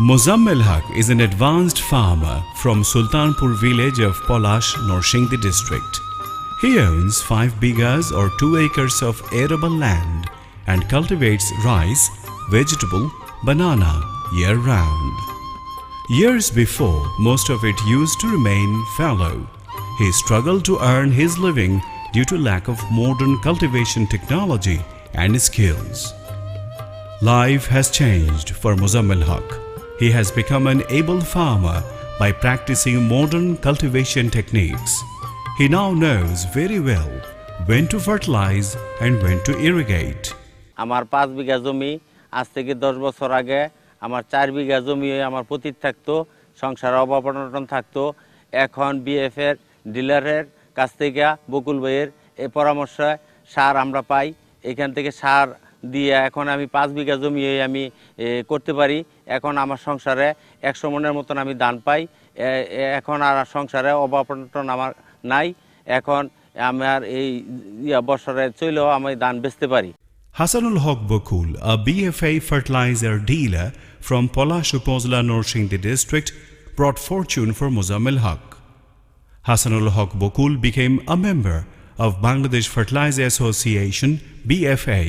Muzammil Haq is an advanced farmer from Sultanpur village of Polash, Norshingdi district. He owns 5 bighas or 2 acres of arable land and cultivates rice, vegetable, banana year round. Years before, most of it used to remain fallow. He struggled to earn his living due to lack of modern cultivation technology and skills. Life has changed for Muzammil Haq. He has become an able farmer by practicing modern cultivation techniques. He now knows very well when to fertilize and when to irrigate. আমার পাঁচ বিঘা জমি আজ থেকে দশ বছর আগে আমার চার বিঘা জমি আমার পতিত থাকতো সংসার অভাব অনটন থাকতো এখন বিএফ এর ডিলারের কাছ থেকে বকুল ভাইয়ের এই পরামর্শে সার আমরা পাই এখান থেকে সার দিয়ে এখন আমি পাঁচ বিঘা জমি আমি করতে পারি। এখন আমার সংসারে একশো মনের মতন আমি দান পাই। এখন আর সংসারে অবাপন আমার নাই। এখন আমার এই বছরে চলেও আমি দান বেচতে পারি। Hasanul Haque Bakul, a BFI fertilizer dealer from Palash upazila Narsingdi district brought fortune for Mozammel Haque Hasanul Haque Bakul became a member of Bangladesh fertilizer association BFI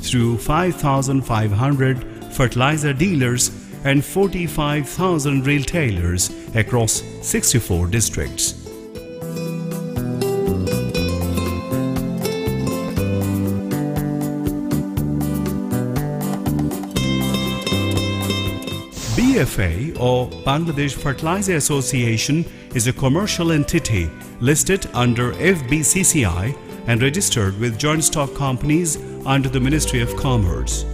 through 5,500 fertilizer dealers and 45,000 retailers across 64 districts. BFA or Bangladesh Fertilizer Association is a commercial entity listed under FBCCI and registered with joint stock companies under the Ministry of Commerce.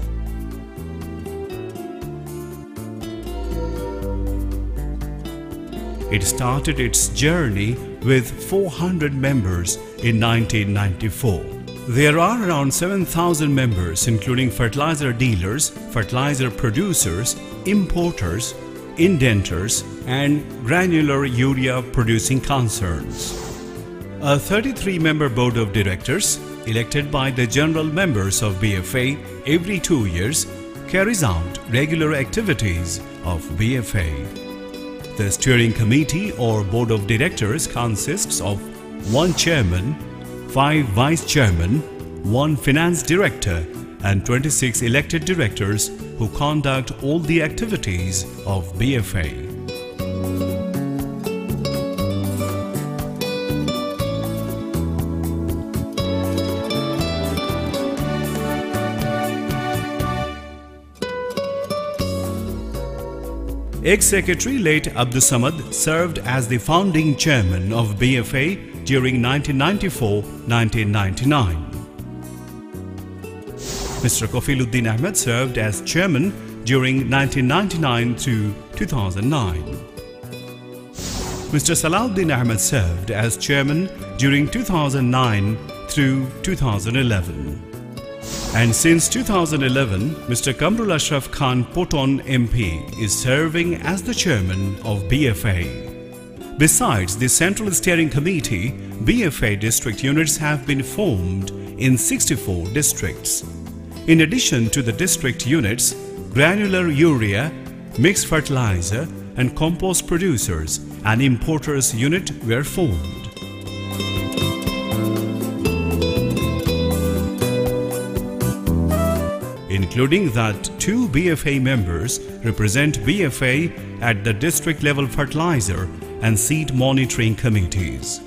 It started its journey with 400 members in 1994. There are around 7,000 members, including fertilizer dealers, fertilizer producers, importers, indenters, and granular urea producing concerns. A 33 member board of directors, elected by the general members of BFA every two years, carries out regular activities of BFA. The steering committee or board of directors consists of one chairman, five vice chairmen, one finance director, and 26 elected directors who conduct all the activities of BFA. Ex-Secretary late Abdus Samad served as the founding chairman of BFA during 1994-1999. Mr. Kofiluddin Ahmed served as chairman during 1999 to 2009. Mr. Salahuddin Ahmed served as chairman during 2009 through 2011. And since 2011, Mr. Kamrul Ashraf Khan Poton MP is serving as the chairman of BFA. Besides the Central Steering Committee, BFA district units have been formed in 64 districts. In addition to the district units, granular urea, mixed fertilizer, and compost producers and importers unit were formed. Including that two BFA members represent BFA at the district level fertilizer and seed monitoring committees.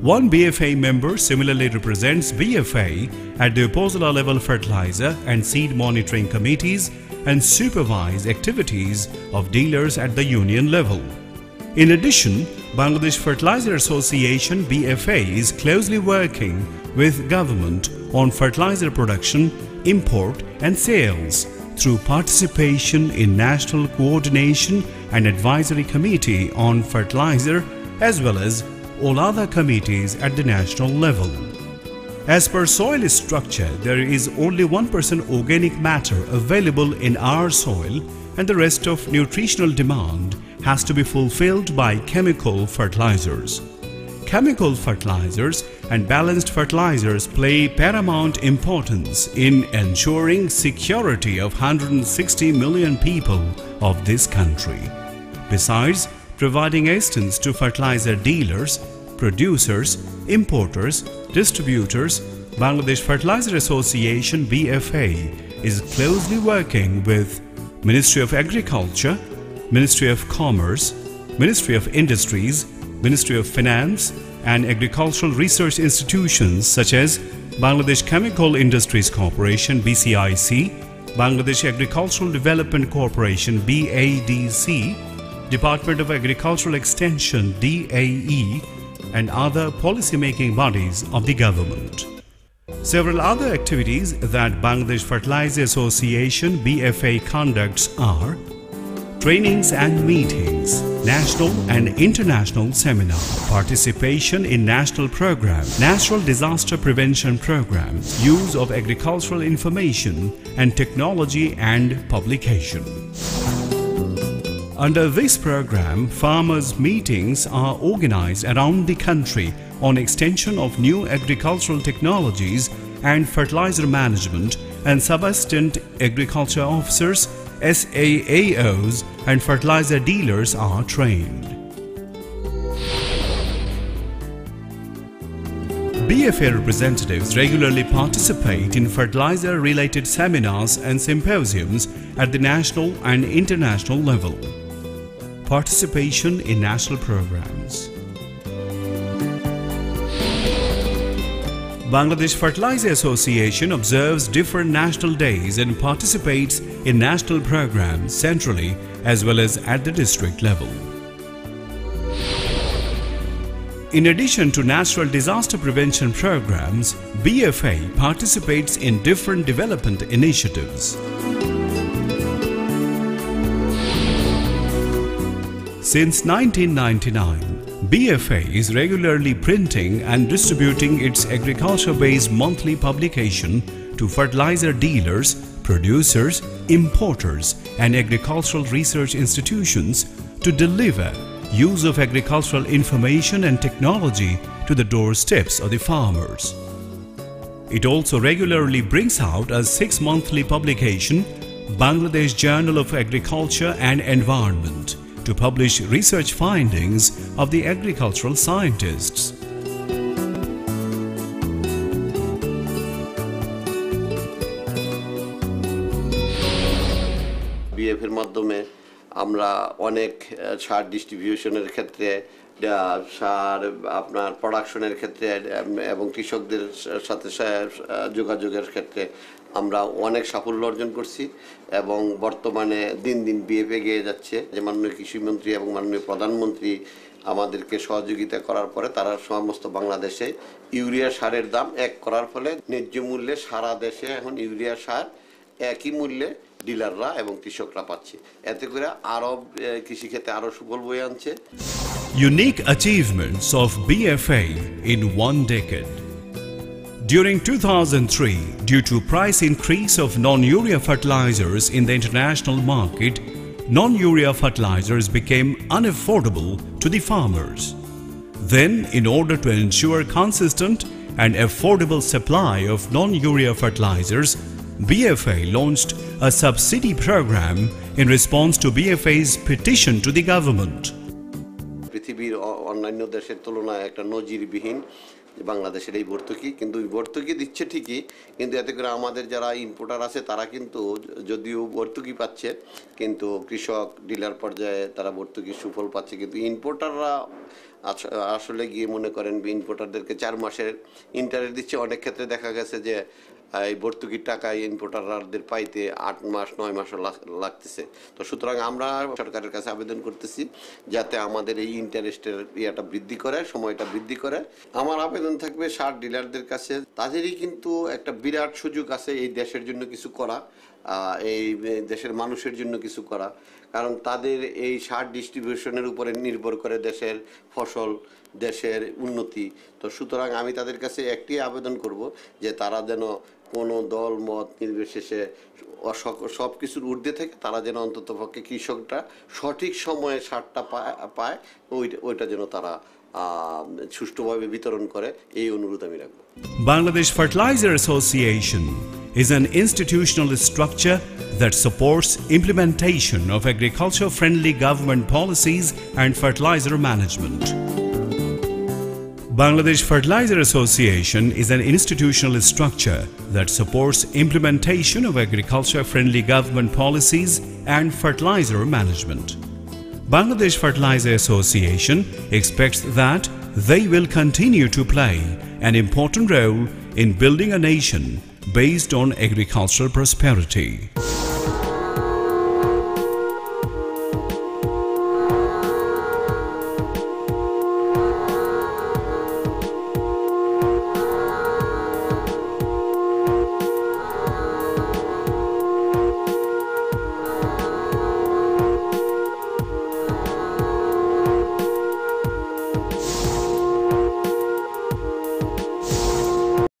One BFA member similarly represents BFA at the Upazila level fertilizer and seed monitoring committees and supervise activities of dealers at the union level. In addition, Bangladesh Fertilizer Association BFA is closely working with government on fertilizer production, import and sales through participation in National Coordination and Advisory Committee on Fertilizer as well as all other committees at the national level. As per soil structure, there is only 1% organic matter available in our soil and the rest of nutritional demand has to be fulfilled by chemical fertilizers. Chemical fertilizers and balanced fertilizers play paramount importance in ensuring security of 160 million people of this country. Besides providing assistance to fertilizer dealers, producers, importers, distributors, Bangladesh Fertilizer Association BFA is closely working with Ministry of Agriculture, Ministry of Commerce, Ministry of Industries, Ministry of Finance and agricultural research institutions such as Bangladesh Chemical Industries Corporation BCIC, Bangladesh Agricultural Development Corporation BADC, Department of Agricultural Extension DAE and other policy-making bodies of the government. Several other activities that Bangladesh Fertilizer Association BFA conducts are trainings and meetings, national and international seminar, participation in national program, natural disaster prevention programs, use of agricultural information and technology and publication. Under this program, farmers' meetings are organized around the country on extension of new agricultural technologies and fertilizer management and sub-assistant agriculture officers, SAAOs and fertilizer dealers are trained. BFA representatives regularly participate in fertilizer related seminars and symposiums at the national and international level. Participation in national programs. Bangladesh Fertilizer Association observes different national days and participates in national programs centrally as well as at the district level. In addition to natural disaster prevention programs, BFA participates in different development initiatives. Since 1999, BFA is regularly printing and distributing its agriculture-based monthly publication to fertilizer dealers, producers, importers and agricultural research institutions to deliver use of agricultural information and technology to the doorsteps of the farmers. It also regularly brings out a six-monthly publication, Bangladesh Journal of Agriculture and Environment, to publish research findings of the agricultural scientists. বিএফের মাধ্যমে আমরা অনেক আহ, সার ডিস্ট্রিবিউশনের ক্ষেত্রে আহ, সার আপনার প্রোডাকশনের ক্ষেত্রে এবং কৃষকদের সাথে যোগাযোগের ক্ষেত্রে আমরা অনেক সাফল্য অর্জন করছি এবং বর্তমানে দিন দিন বিএফ এগিয়ে যাচ্ছে। যে মাননীয় কৃষিমন্ত্রী এবং মাননীয় প্রধানমন্ত্রী আমাদেরকে সহযোগিতা করার পরে তারা সমস্ত বাংলাদেশে ইউরিয়া সারের দাম এক করার ফলে ন্যায্য মূল্যে সারা দেশে এখন ইউরিয়া সার একই মূল্যে ডিলাররা এবং কৃষকরা পাচ্ছে। এতে করে আরও আহ, কৃষিক্ষেত্রে আরও সুফল বয়ে আনছে। Unique achievements of BFA in one decade. During 2003, due to price increase of non-urea fertilizers in the international market, non-urea fertilizers became unaffordable to the farmers. Then, in order to ensure consistent and affordable supply of non-urea fertilizers, BFA launched a subsidy program in response to BFA's petition to the government. পৃথিবীর অন্যান্য দেশের তুলনায় একটা নজিরবিহীন বাংলাদেশের এই ভর্তুকি। কিন্তু ভর্তুকি দিচ্ছে ঠিকই, কিন্তু এতে করে আমাদের যারা ইম্পোর্টার আছে, তারা কিন্তু যদিও ভর্তুকি পাচ্ছে, কিন্তু কৃষক, ডিলার পর্যায়ে তারা ভর্তুকি সুফল পাচ্ছে। কিন্তু ইম্পোর্টাররা আসলে গিয়ে মনে করেন ইম্পোর্টারদেরকে চার মাসের ইন্টারেস্ট দিচ্ছে। অনেক ক্ষেত্রে দেখা গেছে যে এই ভর্তুকির টাকায় ইম্পোর্টারদের পাইতে আট মাস, নয় মাসও লাগতেছে। তো সুতরাং আমরা সরকারের কাছে আবেদন করতেছি যাতে আমাদের এই ইন্টারেস্টের ইয়েটা বৃদ্ধি করে, সময়টা বৃদ্ধি করে। আমার আবেদন থাকবে সার ডিলারদের কাছে। তাদেরই কিন্তু একটা বিরাট সুযোগ আছে এই দেশের জন্য কিছু করা এই দেশের মানুষের জন্য কিছু করা। কারণ তাদের এই সার ডিস্ট্রিবিউশনের উপরে নির্ভর করে দেশের ফসল দেশের উন্নতি। তো সুতরাং আমি তাদের কাছে একটি আবেদন করব যে তারা যেন কোনো দল, মত নির্বিশেষে সব কিছুর ঊর্ধ্বে থেকে তারা যেন অন্তত পক্ষে কৃষকটা সঠিক সময়ে সারটা পায়- পায় ওইটা যেন তারা সুষ্ঠুভাবে বিতরণ করে, এই অনুরোধ আমি রাখব। Bangladesh fertilizer Association is an institutional structure that supports implementation of agriculture-friendly government policies and fertilizer management. Bangladesh Fertilizer Association is an institutional structure that supports implementation of agriculture-friendly government policies and fertilizer management. Bangladesh Fertilizer Association expects that they will continue to play an important role in building a nation based on agricultural prosperity.